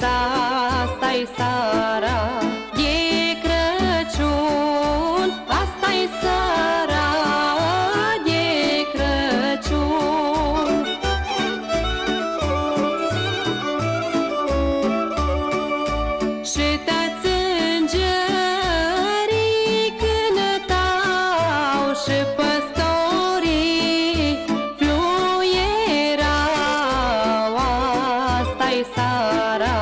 sa, asta-i sara E Crăciun, asta-i sara E Crăciun. Și toți îngerii cântau Și păstorii fluierau. Asta-i sara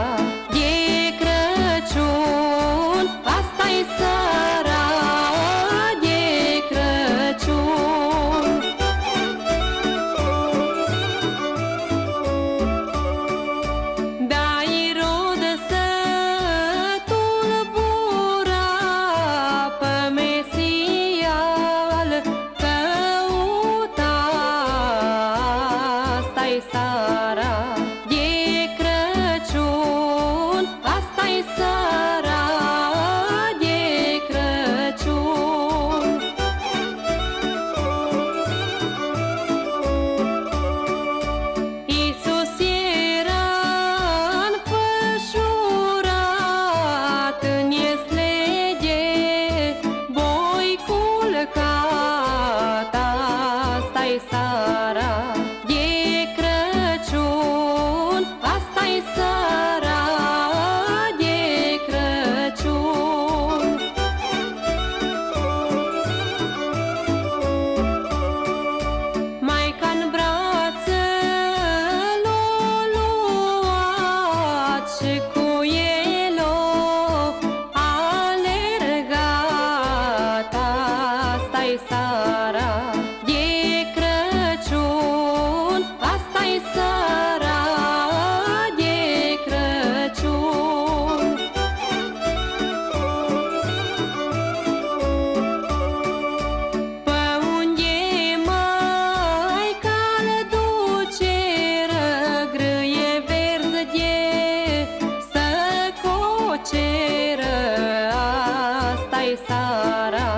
sara E Crăciun, asta-i sara E Crăciun. Pe unde mai cale duce Răgrâie verde să coceră. Asta-i sara